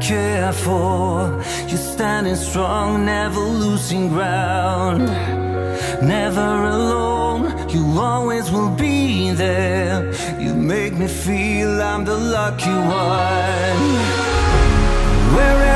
before. You're standing strong, never losing ground. Never alone, you always will be there. You make me feel I'm the lucky one. Wherever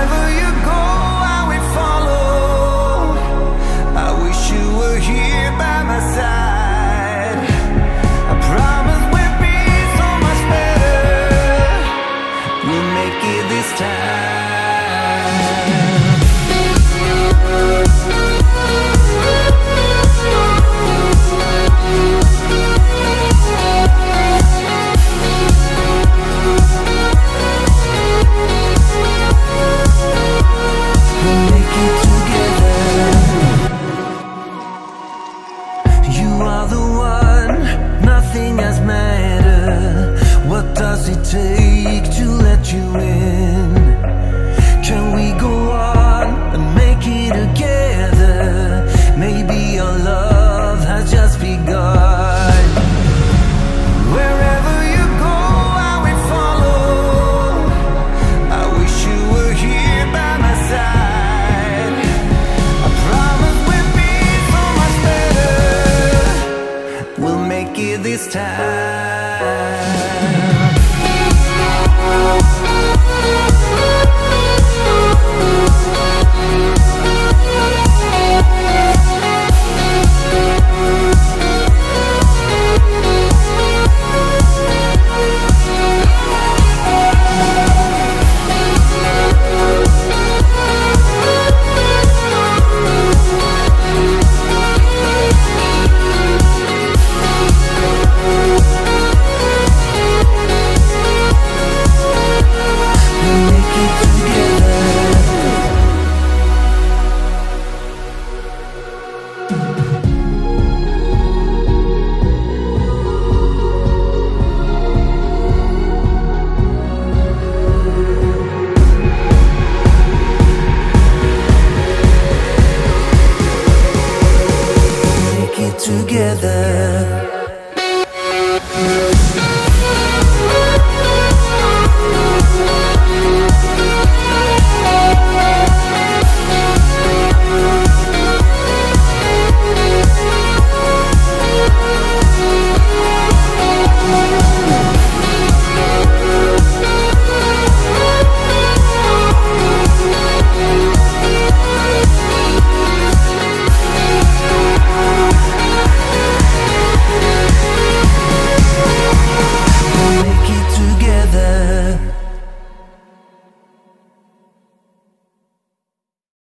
you in Can we go on and make it together? Maybe our love has just begun together.